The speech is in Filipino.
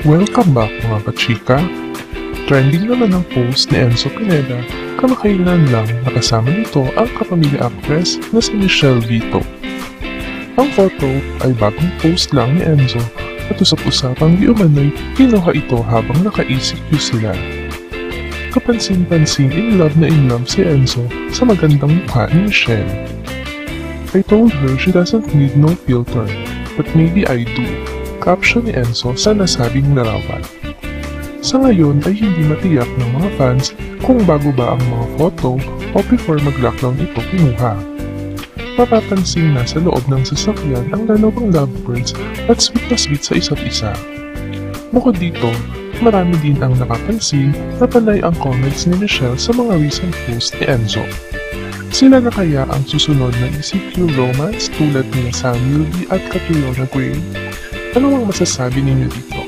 Welcome back mga kachika. Trending naman ang post ni Enzo Pineda kamakailan lang nakasama nito ang kapamilya actress na si Michelle Vito. Ang photo ay bagong post lang ni Enzo at usap-usapang di umano'y kinuha ito habang naka-ECQ sila. Kapansin-pansin in love na in love si Enzo sa magandang mukha ni Michelle. I told her she doesn't need no filter, but maybe I do. Caption ni Enzo sa nasabing larawan. Sa ngayon ay hindi matiyak ng mga fans kung bago ba ang mga photo o before mag-lockdown ito kinuha. Mapapansin na sa loob ng sasakyan ang dalawang lovebirds at sweet na sweet sa isa't isa. Bukod dito, marami din ang nakapansin na panay ang comments ni Michelle sa mga recent posts ni Enzo. Sila na kaya ang susunod na ECQ romance tulad ni Samuel D. at Catriona Gray? Ano ang masasabi ninyo dito?